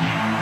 Yeah.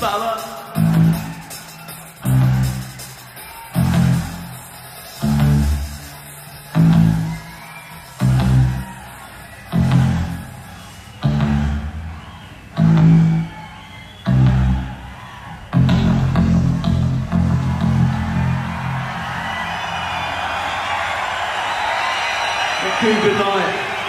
Baba. good night.